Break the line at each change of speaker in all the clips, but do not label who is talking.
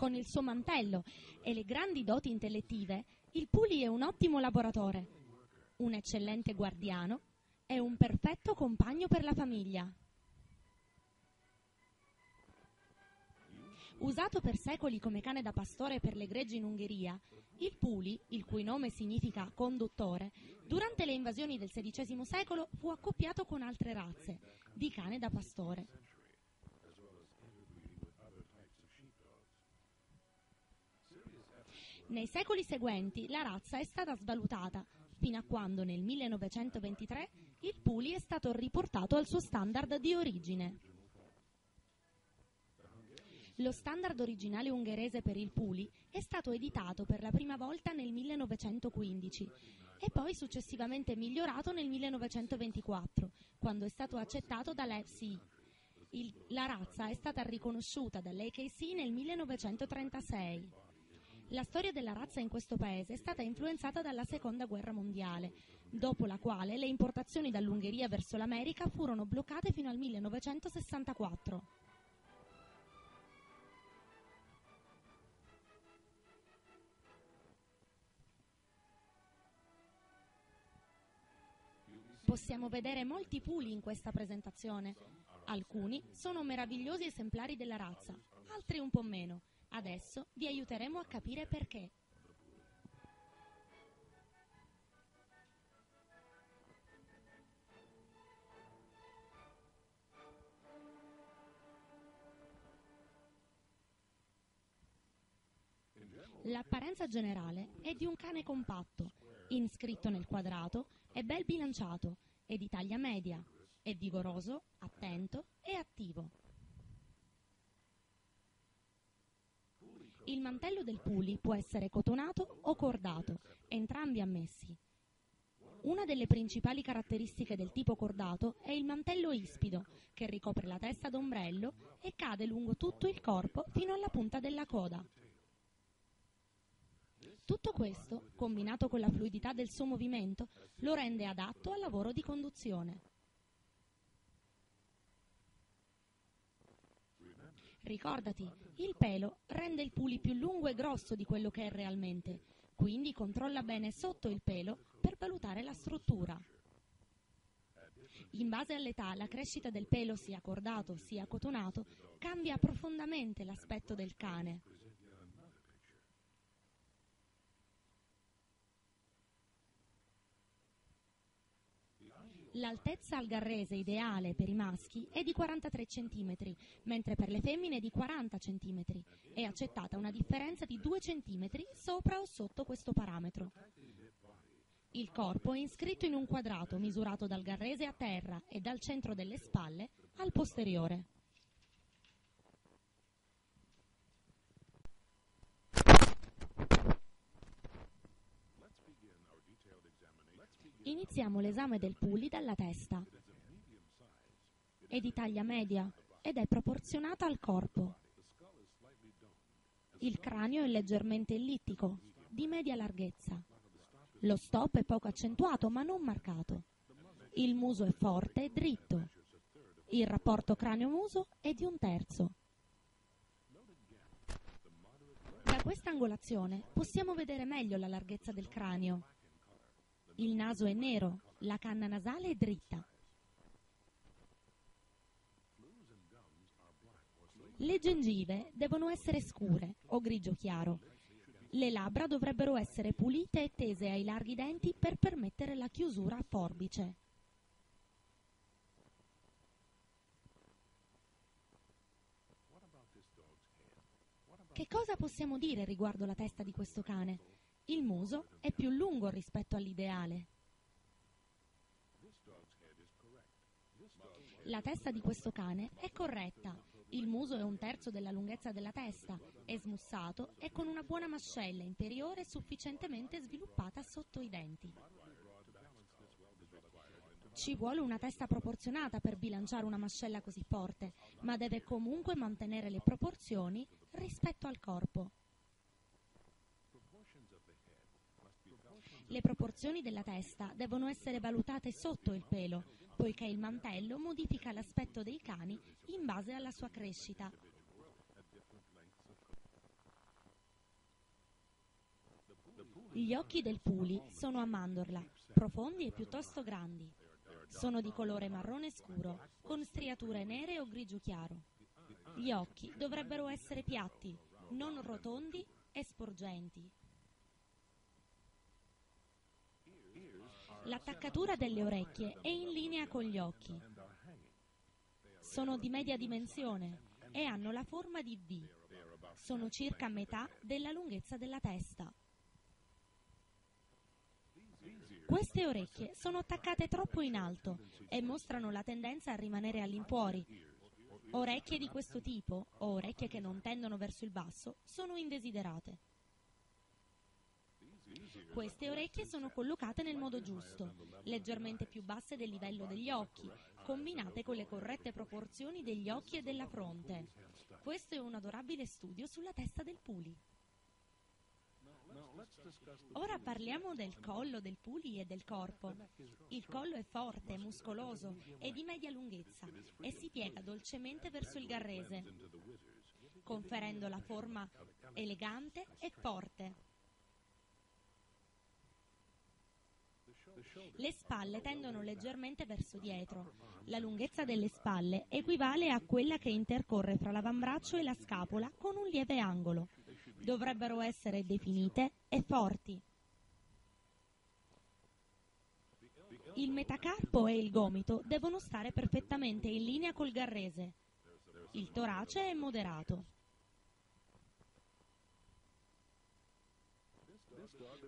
Con il suo mantello e le grandi doti intellettive, il Puli è un ottimo laboratore, un eccellente guardiano e un perfetto compagno per la famiglia. Usato per secoli come cane da pastore per le greggi in Ungheria, il Puli, il cui nome significa conduttore, durante le invasioni del XVI secolo fu accoppiato con altre razze di cane da pastore. Nei secoli seguenti la razza è stata svalutata, fino a quando nel 1923 il Puli è stato riportato al suo standard di origine. Lo standard originale ungherese per il Puli è stato editato per la prima volta nel 1915 e poi successivamente migliorato nel 1924, quando è stato accettato dall'FCI. La razza è stata riconosciuta dall'AKC nel 1936. La storia della razza in questo paese è stata influenzata dalla seconda guerra mondiale, dopo la quale le importazioni dall'Ungheria verso l'America furono bloccate fino al 1964. Possiamo vedere molti puli in questa presentazione. Alcuni sono meravigliosi esemplari della razza, altri un po' meno. Adesso vi aiuteremo a capire perché. L'apparenza generale è di un cane compatto, iscritto nel quadrato, è ben bilanciato, è di taglia media, è vigoroso, attento e attivo. Il mantello del puli può essere cotonato o cordato, entrambi ammessi. Una delle principali caratteristiche del tipo cordato è il mantello ispido, che ricopre la testa d'ombrello e cade lungo tutto il corpo fino alla punta della coda. Tutto questo, combinato con la fluidità del suo movimento, lo rende adatto al lavoro di conduzione. Ricordati, il pelo rende il puli più lungo e grosso di quello che è realmente, quindi controlla bene sotto il pelo per valutare la struttura. In base all'età, la crescita del pelo, sia cordato sia cotonato, cambia profondamente l'aspetto del cane. L'altezza algarrese ideale per i maschi è di 43 cm, mentre per le femmine è di 40 cm. È accettata una differenza di 2 cm sopra o sotto questo parametro. Il corpo è iscritto in un quadrato misurato dal garrese a terra e dal centro delle spalle al posteriore. Iniziamo l'esame del puli dalla testa. È di taglia media ed è proporzionata al corpo. Il cranio è leggermente ellittico, di media larghezza. Lo stop è poco accentuato ma non marcato. Il muso è forte e dritto. Il rapporto cranio-muso è di un terzo. Da questa angolazione possiamo vedere meglio la larghezza del cranio. Il naso è nero, la canna nasale è dritta. Le gengive devono essere scure o grigio chiaro. Le labbra dovrebbero essere pulite e tese ai larghi denti per permettere la chiusura a forbice. Che cosa possiamo dire riguardo la testa di questo cane? Il muso è più lungo rispetto all'ideale. La testa di questo cane è corretta. Il muso è un terzo della lunghezza della testa, è smussato e con una buona mascella inferiore sufficientemente sviluppata sotto i denti. Ci vuole una testa proporzionata per bilanciare una mascella così forte, ma deve comunque mantenere le proporzioni rispetto al corpo. Le proporzioni della testa devono essere valutate sotto il pelo, poiché il mantello modifica l'aspetto dei cani in base alla sua crescita. Gli occhi del puli sono a mandorla, profondi e piuttosto grandi. Sono di colore marrone scuro, con striature nere o grigio chiaro. Gli occhi dovrebbero essere piatti, non rotondi e sporgenti. L'attaccatura delle orecchie è in linea con gli occhi. Sono di media dimensione e hanno la forma di V. Sono circa metà della lunghezza della testa. Queste orecchie sono attaccate troppo in alto e mostrano la tendenza a rimanere all'infuori. Orecchie di questo tipo, o orecchie che non tendono verso il basso, sono indesiderate. Queste orecchie sono collocate nel modo giusto, leggermente più basse del livello degli occhi, combinate con le corrette proporzioni degli occhi e della fronte. Questo è un adorabile studio sulla testa del puli. Ora parliamo del collo del puli e del corpo. Il collo è forte, muscoloso e di media lunghezza e si piega dolcemente verso il garrese, conferendo la forma elegante e forte. Le spalle tendono leggermente verso dietro. La lunghezza delle spalle equivale a quella che intercorre fra l'avambraccio e la scapola con un lieve angolo. Dovrebbero essere definite e forti. Il metacarpo e il gomito devono stare perfettamente in linea col garrese. Il torace è moderato.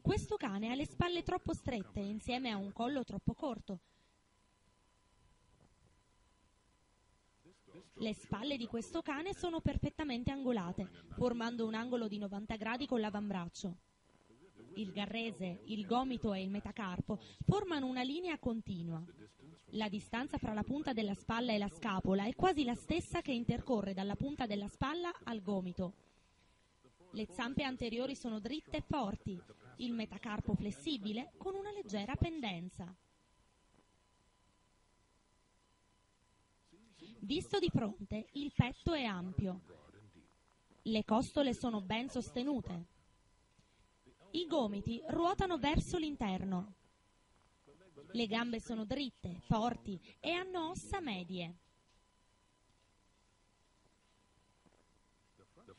Questo cane ha le spalle troppo strette insieme a un collo troppo corto. Le spalle di questo cane sono perfettamente angolate, formando un angolo di 90 gradi con l'avambraccio. Il garrese, il gomito e il metacarpo formano una linea continua. La distanza fra la punta della spalla e la scapola è quasi la stessa che intercorre dalla punta della spalla al gomito. Le zampe anteriori sono dritte e forti, il metacarpo flessibile con una leggera pendenza. Visto di fronte, il petto è ampio. Le costole sono ben sostenute. I gomiti ruotano verso l'interno. Le gambe sono dritte, forti e hanno ossa medie.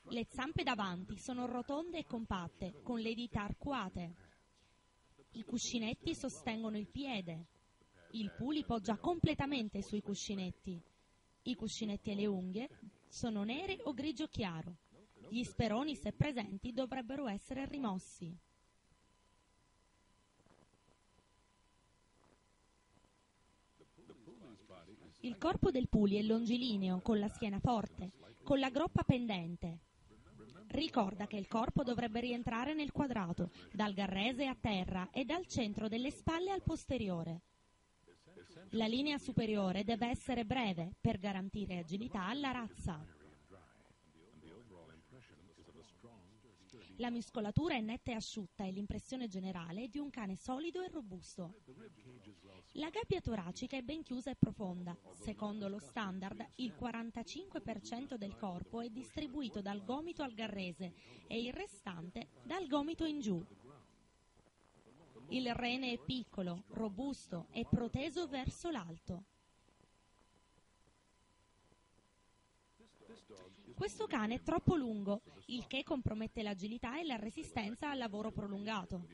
Le zampe davanti sono rotonde e compatte, con le dita arcuate. I cuscinetti sostengono il piede. Il puli poggia completamente sui cuscinetti. I cuscinetti e le unghie sono nere o grigio chiaro. Gli speroni, se presenti, dovrebbero essere rimossi. Il corpo del puli è longilineo, con la schiena forte, con la groppa pendente. Ricorda che il corpo dovrebbe rientrare nel quadrato, dal garrese a terra e dal centro delle spalle al posteriore. La linea superiore deve essere breve per garantire agilità alla razza. La muscolatura è netta e asciutta e l'impressione generale è di un cane solido e robusto. La gabbia toracica è ben chiusa e profonda. Secondo lo standard, il 45% del corpo è distribuito dal gomito al garrese e il restante dal gomito in giù. Il rene è piccolo, robusto e proteso verso l'alto. Questo cane è troppo lungo, il che compromette l'agilità e la resistenza al lavoro prolungato.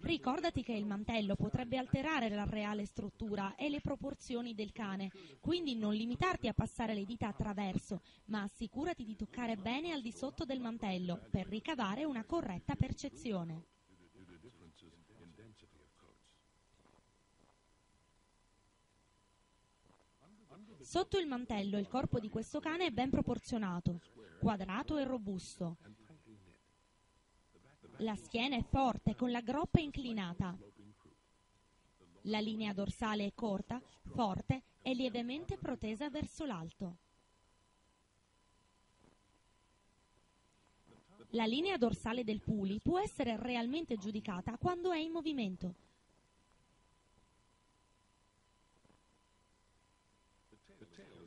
Ricordati che il mantello potrebbe alterare la reale struttura e le proporzioni del cane, quindi non limitarti a passare le dita attraverso, ma assicurati di toccare bene al di sotto del mantello per ricavare una corretta percezione. Sotto il mantello il corpo di questo cane è ben proporzionato, quadrato e robusto. La schiena è forte, con la groppa inclinata. La linea dorsale è corta, forte e lievemente protesa verso l'alto. La linea dorsale del puli può essere realmente giudicata quando è in movimento.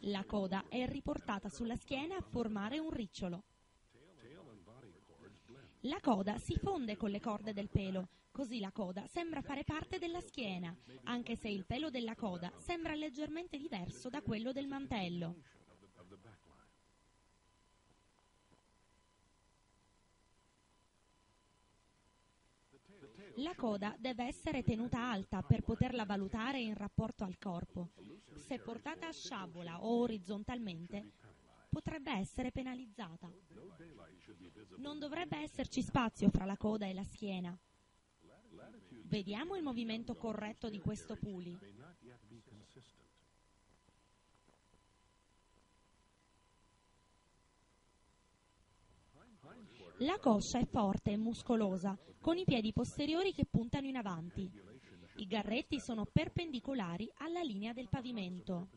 La coda è riportata sulla schiena a formare un ricciolo. La coda si fonde con le corde del pelo, così la coda sembra fare parte della schiena, anche se il pelo della coda sembra leggermente diverso da quello del mantello. La coda deve essere tenuta alta per poterla valutare in rapporto al corpo. Se portata a sciabola o orizzontalmente, potrebbe essere penalizzata. Non dovrebbe esserci spazio fra la coda e la schiena. Vediamo il movimento corretto di questo puli. La coscia è forte e muscolosa, con i piedi posteriori che puntano in avanti. I garretti sono perpendicolari alla linea del pavimento.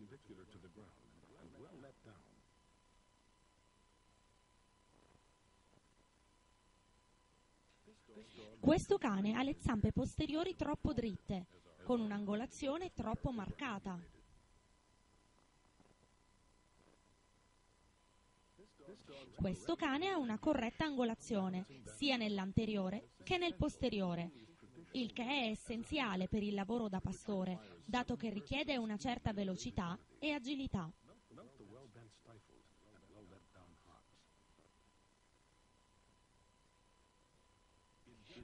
Questo cane ha le zampe posteriori troppo dritte, con un'angolazione troppo marcata. Questo cane ha una corretta angolazione, sia nell'anteriore che nel posteriore, il che è essenziale per il lavoro da pastore, dato che richiede una certa velocità e agilità.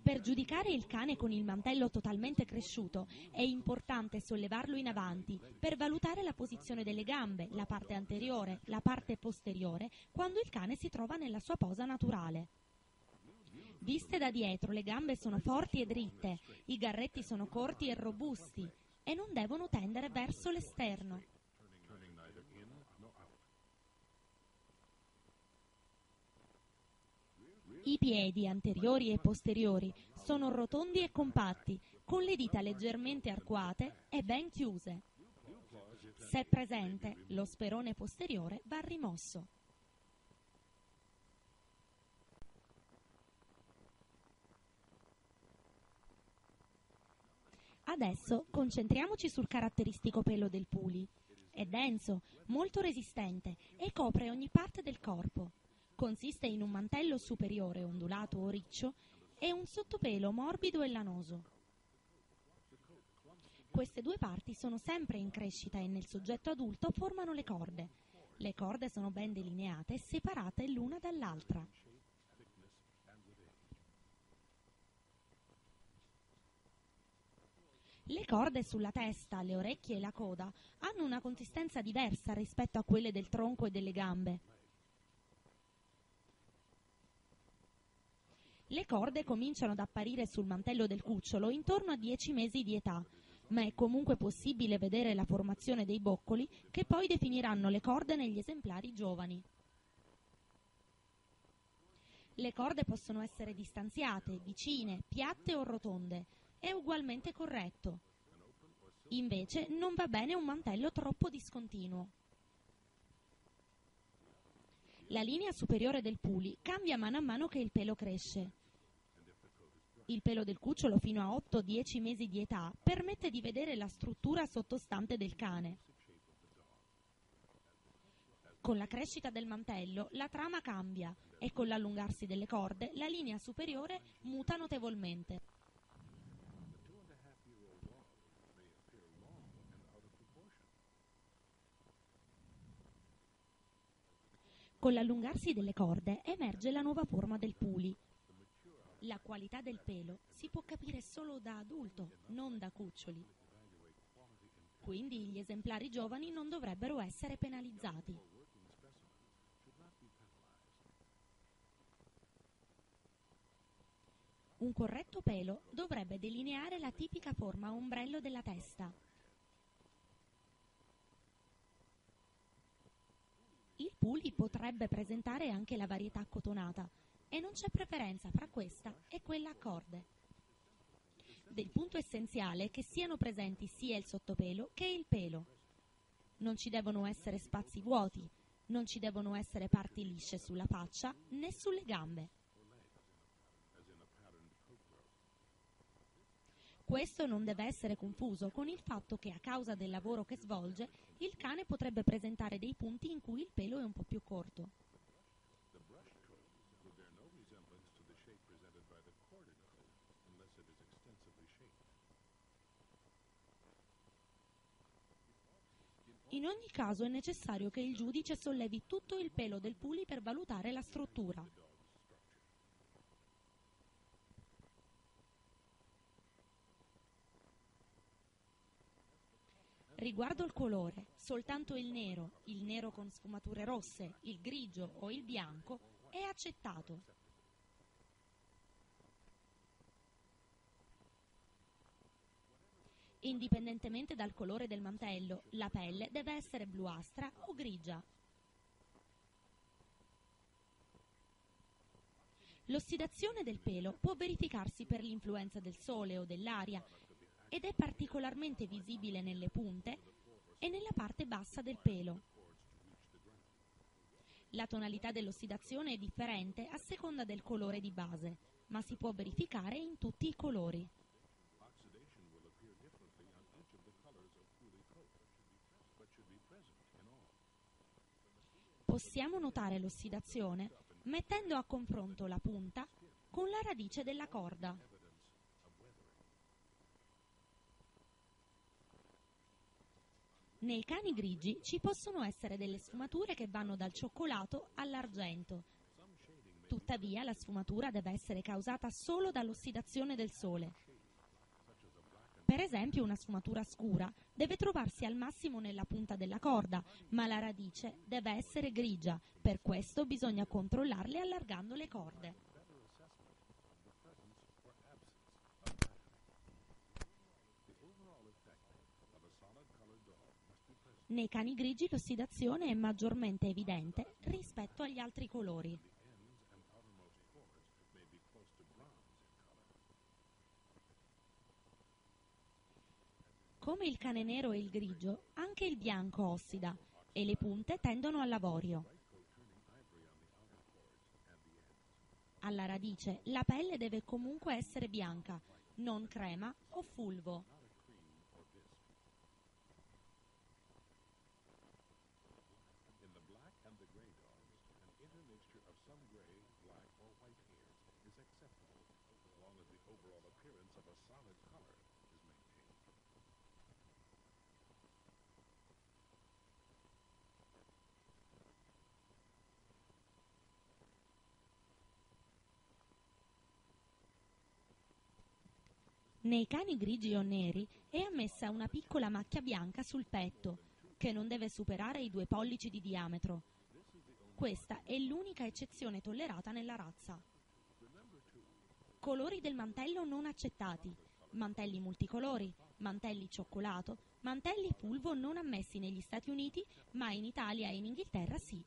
Per giudicare il cane con il mantello totalmente cresciuto è importante sollevarlo in avanti per valutare la posizione delle gambe, la parte anteriore, la parte posteriore, quando il cane si trova nella sua posa naturale. Viste da dietro le gambe sono forti e dritte, i garretti sono corti e robusti e non devono tendere verso l'esterno. I piedi anteriori e posteriori sono rotondi e compatti, con le dita leggermente arcuate e ben chiuse. Se presente, lo sperone posteriore va rimosso. Adesso concentriamoci sul caratteristico pelo del puli. È denso, molto resistente e copre ogni parte del corpo. Consiste in un mantello superiore ondulato o riccio e un sottopelo morbido e lanoso. Queste due parti sono sempre in crescita e nel soggetto adulto formano le corde. Le corde sono ben delineate e separate l'una dall'altra. Le corde sulla testa, le orecchie e la coda hanno una consistenza diversa rispetto a quelle del tronco e delle gambe. Le corde cominciano ad apparire sul mantello del cucciolo intorno a 10 mesi di età, ma è comunque possibile vedere la formazione dei boccoli che poi definiranno le corde negli esemplari giovani. Le corde possono essere distanziate, vicine, piatte o rotonde. È ugualmente corretto. Invece non va bene un mantello troppo discontinuo. La linea superiore del puli cambia mano a mano che il pelo cresce. Il pelo del cucciolo fino a 8-10 mesi di età permette di vedere la struttura sottostante del cane. Con la crescita del mantello la trama cambia e con l'allungarsi delle corde la linea superiore muta notevolmente. Con l'allungarsi delle corde emerge la nuova forma del puli. La qualità del pelo si può capire solo da adulto, non da cuccioli. Quindi gli esemplari giovani non dovrebbero essere penalizzati. Un corretto pelo dovrebbe delineare la tipica forma ombrello della testa. Il puli potrebbe presentare anche la varietà cotonata e non c'è preferenza fra questa e quella a corde. Del punto essenziale è che siano presenti sia il sottopelo che il pelo. Non ci devono essere spazi vuoti, non ci devono essere parti lisce sulla faccia né sulle gambe. Questo non deve essere confuso con il fatto che a causa del lavoro che svolge il cane potrebbe presentare dei punti in cui il pelo è un po' più corto. In ogni caso è necessario che il giudice sollevi tutto il pelo del puli per valutare la struttura. Riguardo il colore, soltanto il nero, il nero con sfumature rosse, il grigio o il bianco è accettato. Indipendentemente dal colore del mantello, la pelle deve essere bluastra o grigia. L'ossidazione del pelo può verificarsi per l'influenza del sole o dell'aria ed è particolarmente visibile nelle punte e nella parte bassa del pelo. La tonalità dell'ossidazione è differente a seconda del colore di base, ma si può verificare in tutti i colori. Possiamo notare l'ossidazione mettendo a confronto la punta con la radice della corda. Nei cani grigi ci possono essere delle sfumature che vanno dal cioccolato all'argento. Tuttavia la sfumatura deve essere causata solo dall'ossidazione del sole. Per esempio una sfumatura scura deve trovarsi al massimo nella punta della corda, ma la radice deve essere grigia, per questo bisogna controllarle allargando le corde. Nei cani grigi l'ossidazione è maggiormente evidente rispetto agli altri colori. Come il cane nero e il grigio, anche il bianco ossida e le punte tendono all'avorio. Alla radice la pelle deve comunque essere bianca, non crema o fulvo. Nei cani grigi o neri è ammessa una piccola macchia bianca sul petto, che non deve superare i due pollici di diametro. Questa è l'unica eccezione tollerata nella razza. Colori del mantello non accettati. Mantelli multicolori, mantelli cioccolato, mantelli fulvo non ammessi negli Stati Uniti, ma in Italia e in Inghilterra sì.